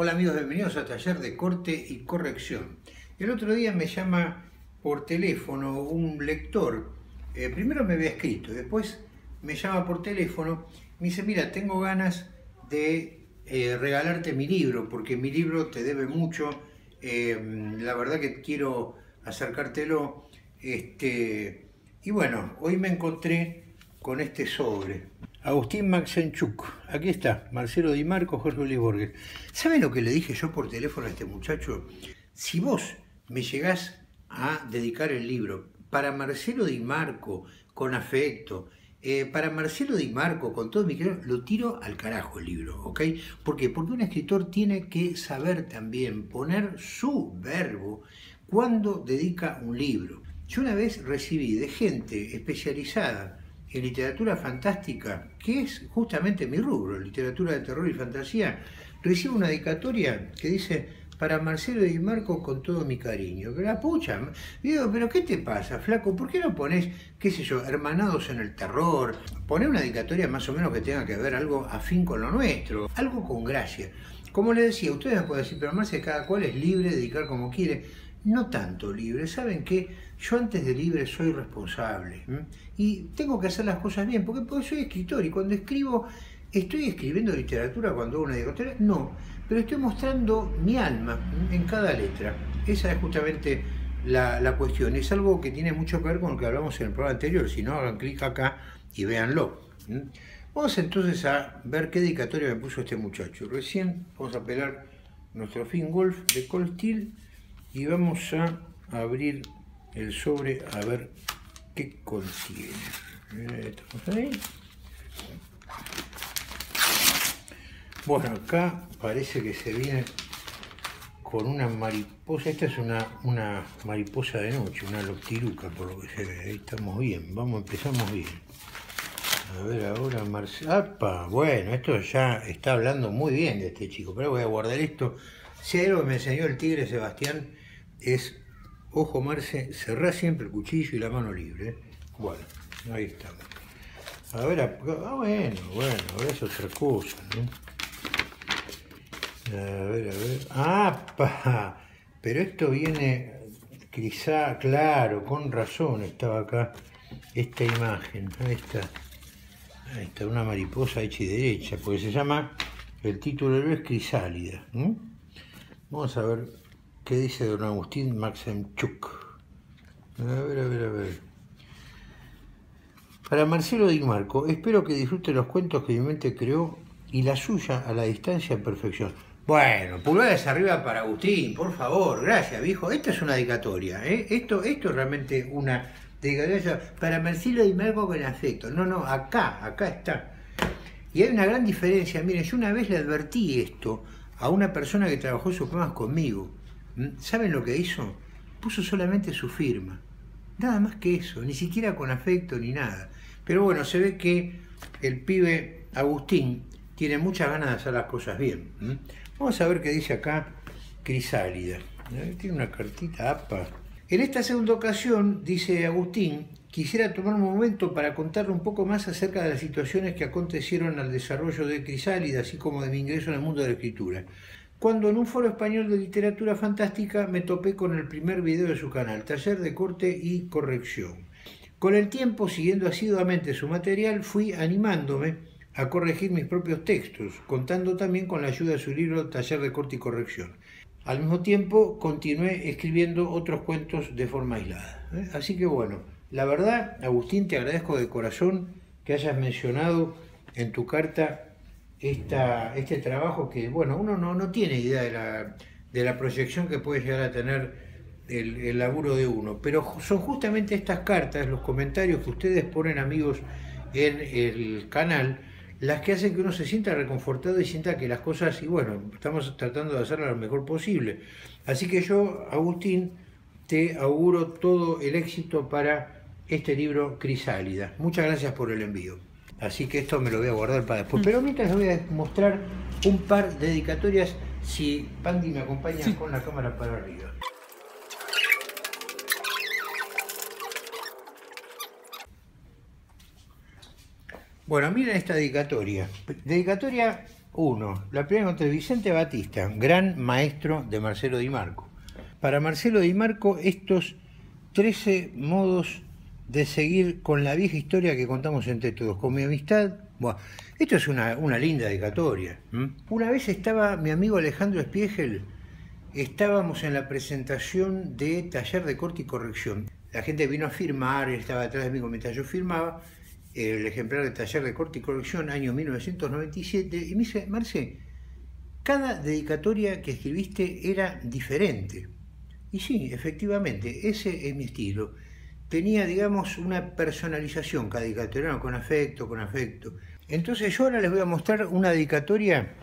Hola amigos, bienvenidos a Taller de Corte y Corrección. El otro día me llama por teléfono un lector. Eh, primero me había escrito, después me llama por teléfono. Me dice, mira, tengo ganas de eh, regalarte mi libro, porque mi libro te debe mucho. Eh, la verdad que quiero acercártelo. Este, y bueno, hoy me encontré con este sobre. Agustín Maxenchuk, aquí está, Marcelo Di Marco, Jorge Luis Borges. ¿Saben lo que le dije yo por teléfono a este muchacho? Si vos me llegás a dedicar el libro para Marcelo Di Marco, con afecto, eh, para Marcelo Di Marco, con todo mi querido, lo tiro al carajo el libro, ¿ok? ¿Por qué? Porque un escritor tiene que saber también poner su verbo cuando dedica un libro. Yo una vez recibí de gente especializada en literatura fantástica, que es justamente mi rubro, literatura de terror y fantasía, recibo una dedicatoria que dice para Marcelo Di Marco con todo mi cariño. Pero la pucha, digo, pero ¿qué te pasa, flaco? ¿Por qué no pones, qué sé yo, hermanados en el terror? Poner una dedicatoria más o menos que tenga que ver algo afín con lo nuestro, algo con gracia. Como le decía, ustedes me pueden decir, pero Marcelo, cada cual es libre de dedicar como quiere no tanto libre. ¿Saben qué? Yo antes de libre soy responsable y tengo que hacer las cosas bien, porque, soy escritor y cuando escribo, ¿estoy escribiendo literatura cuando hago una dedicatoria? No, pero estoy mostrando mi alma en cada letra. Esa es justamente la, la, cuestión. Es algo que tiene mucho que ver con lo que hablamos en el programa anterior. Si no, hagan clic acá y véanlo. Vamos entonces a ver qué dedicatoria me puso este muchacho. Recién vamos a pelar nuestro fin golf de Cold y vamos a abrir el sobre a ver qué contiene. Estamos ahí. Bueno, acá parece que se viene con una mariposa. Esta es una, una mariposa de noche, una loctiruca por lo que se ve. Ahí estamos bien, vamos, empezamos bien. A ver ahora, Marcelo. ¡Apa! Bueno, esto ya está hablando muy bien de este chico, pero voy a guardar esto. Si hay algo que me enseñó el tigre Sebastián, es, ojo Marce, cerrar siempre el cuchillo y la mano libre. ¿eh? Bueno, ahí estamos. A ver, ah, bueno, bueno, ahora es otra cosa. A ver, a ver. ¡Ah! Pero esto viene quizá, claro, con razón estaba acá esta imagen. Ahí está. Ahí está, una mariposa hecha y derecha, porque se llama, el título es Crisálida. Vamos a ver ¿Qué dice don Agustín Maxemchuk? A ver, a ver, a ver. Para Marcelo Di Marco, espero que disfrute los cuentos que mi mente creó y la suya a la distancia en perfección. Bueno, pulgares arriba para Agustín, por favor, gracias, viejo. Esta es una dedicatoria, ¿eh? Esto, esto es realmente una dedicatoria para Marcelo Di Marco con afecto. No, no, acá, acá está. Y hay una gran diferencia. Miren, yo una vez le advertí esto a una persona que trabajó sus poemas conmigo. ¿Mm? ¿Saben lo que hizo? Puso solamente su firma. Nada más que eso, ni siquiera con afecto ni nada. Pero bueno, se ve que el pibe Agustín tiene muchas ganas de hacer las cosas bien. Vamos a ver qué dice acá Crisálida. Tiene una cartita apa. En esta segunda ocasión, dice Agustín, quisiera tomar un momento para contarle un poco más acerca de las situaciones que acontecieron al desarrollo de Crisálida, así como de mi ingreso en el mundo de la escritura cuando en un foro español de literatura fantástica me topé con el primer video de su canal, Taller de Corte y Corrección. Con el tiempo, siguiendo asiduamente su material, fui animándome a corregir mis propios textos, contando también con la ayuda de su libro Taller de Corte y Corrección. Al mismo tiempo, continué escribiendo otros cuentos de forma aislada. ¿eh? Así que bueno, la verdad, Agustín, te agradezco de corazón que hayas mencionado en tu carta esta, este trabajo que, bueno, uno no, no tiene idea de la, de la, proyección que puede llegar a tener el, el, laburo de uno, pero son justamente estas cartas, los comentarios que ustedes ponen amigos en el canal, las que hacen que uno se sienta reconfortado y sienta que las cosas, y bueno, estamos tratando de hacerlo lo mejor posible. Así que yo, Agustín, te auguro todo el éxito para este libro Crisálida. Muchas gracias por el envío. Así que esto me lo voy a guardar para después. Mm. Pero mientras les voy a mostrar un par de dedicatorias, si Pandi me acompaña con la cámara para arriba. Bueno, miren esta dedicatoria. Dedicatoria Uno, la primera contra Vicente Batista, gran maestro de Marcelo Di Marco. Para Marcelo Di Marco, estos 13 modos de seguir con la vieja historia que contamos entre todos, con mi amistad. Bueno, esto es una, linda dedicatoria. Una vez estaba mi amigo Alejandro Espiegel, estábamos en la presentación de taller de corte y corrección. La gente vino a firmar, él estaba detrás de mí mientras yo firmaba, el ejemplar de taller de corte y corrección, año 1997, y me dice, Marce, cada dedicatoria que escribiste era diferente. Y sí, efectivamente, ese es mi estilo tenía, digamos, una personalización cada dedicatoria, con afecto, con afecto. Entonces yo ahora les voy a mostrar una dedicatoria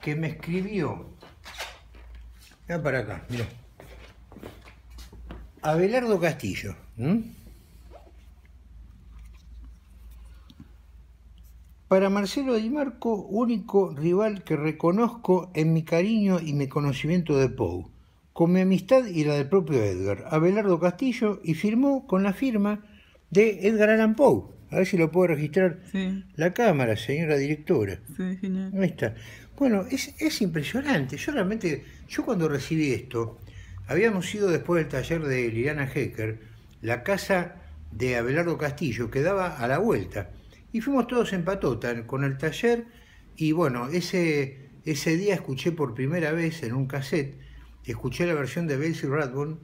que me escribió. Mira para acá, mira. Abelardo Castillo. Para Marcelo Di Marco, único rival que reconozco en mi cariño y mi conocimiento de Poe con mi amistad y la del propio Edgar, Abelardo Castillo, y firmó con la firma de Edgar Allan Poe. A ver si lo puedo registrar la cámara, señora directora. Sí, genial. Ahí está. Bueno, es, es impresionante. Yo realmente, yo cuando recibí esto, habíamos ido después del taller de Liliana Hecker, la casa de Abelardo Castillo, que daba a la vuelta. Y fuimos todos en patota con el taller y bueno, ese, ese día escuché por primera vez en un cassette escuché la versión de Basie Radburn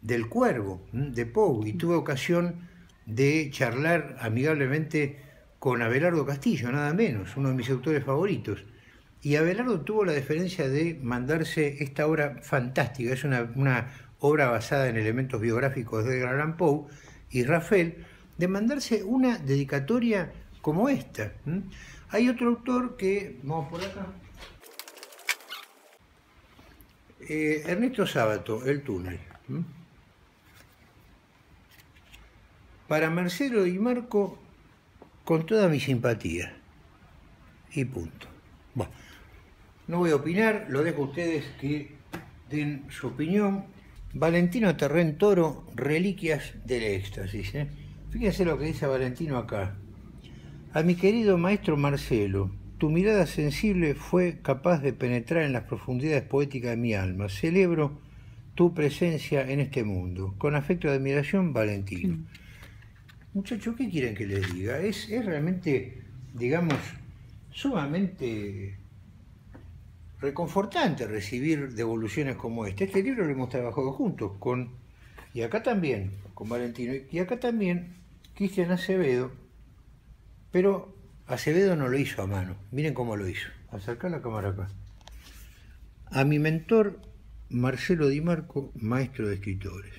del Cuervo, de Poe, y tuve ocasión de charlar amigablemente con Abelardo Castillo, nada menos, uno de mis autores favoritos. Y Abelardo tuvo la deferencia de mandarse esta obra fantástica, es una, obra basada en elementos biográficos de Allan Poe y Rafael, de mandarse una dedicatoria como esta. Hay otro autor que, vamos por acá, eh, Ernesto Sábato, El túnel. Para Marcelo y Marco, con toda mi simpatía. Y punto. Bueno, no voy a opinar, lo dejo a ustedes que den su opinión. Valentino Terren Toro, Reliquias del Éxtasis. ¿eh? Fíjense lo que dice Valentino acá. A mi querido maestro Marcelo, tu mirada sensible fue capaz de penetrar en las profundidades poéticas de mi alma. Celebro tu presencia en este mundo. Con afecto de admiración, Valentino. Muchachos, ¿qué quieren que les diga? Es, es realmente, digamos, sumamente reconfortante recibir devoluciones como esta. Este libro lo hemos trabajado juntos con, y acá también, con Valentino, y acá también Cristian Acevedo, pero Acevedo no lo hizo a mano, miren cómo lo hizo. Acercar la cámara acá. A mi mentor, Marcelo Di Marco, maestro de escritores.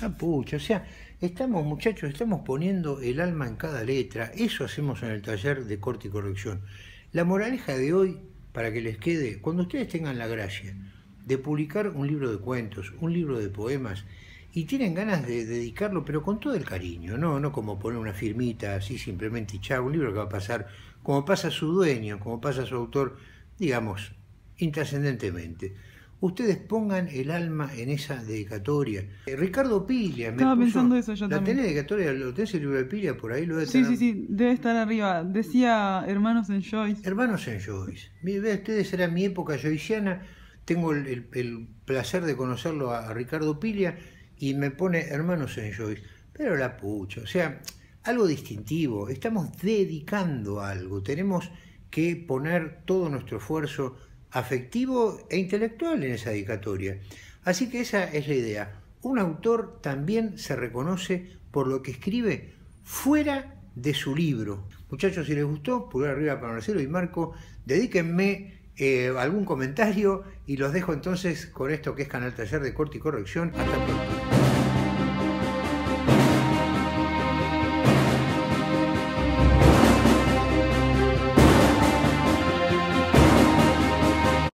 Ah, pucha, o sea, estamos muchachos, estamos poniendo el alma en cada letra, eso hacemos en el taller de corte y corrección. La moraleja de hoy, para que les quede, cuando ustedes tengan la gracia de publicar un libro de cuentos, un libro de poemas, y tienen ganas de dedicarlo, pero con todo el cariño, no, no como poner una firmita así simplemente y chao, un libro que va a pasar como pasa su dueño, como pasa su autor, digamos, intrascendentemente. Ustedes pongan el alma en esa dedicatoria. Eh, Ricardo Pilia, me Estaba pensando eso yo ¿La tenés dedicatoria? ¿Lo tenés el libro de Pilia por ahí? ¿Lo sí, sí, sí, debe estar arriba. Decía Hermanos en Joyce. Hermanos en Joyce. Ustedes eran mi época joyciana. Tengo el, placer de conocerlo a Ricardo Pilia y me pone hermanos en Joyce. Pero la pucha, o sea, algo distintivo, estamos dedicando algo, tenemos que poner todo nuestro esfuerzo afectivo e intelectual en esa dedicatoria. Así que esa es la idea. Un autor también se reconoce por lo que escribe fuera de su libro. Muchachos, si les gustó, pulgar arriba para Marcelo y Marco, dedíquenme eh, algún comentario y los dejo entonces con esto que es Canal Taller de Corte y Corrección. Hasta pronto.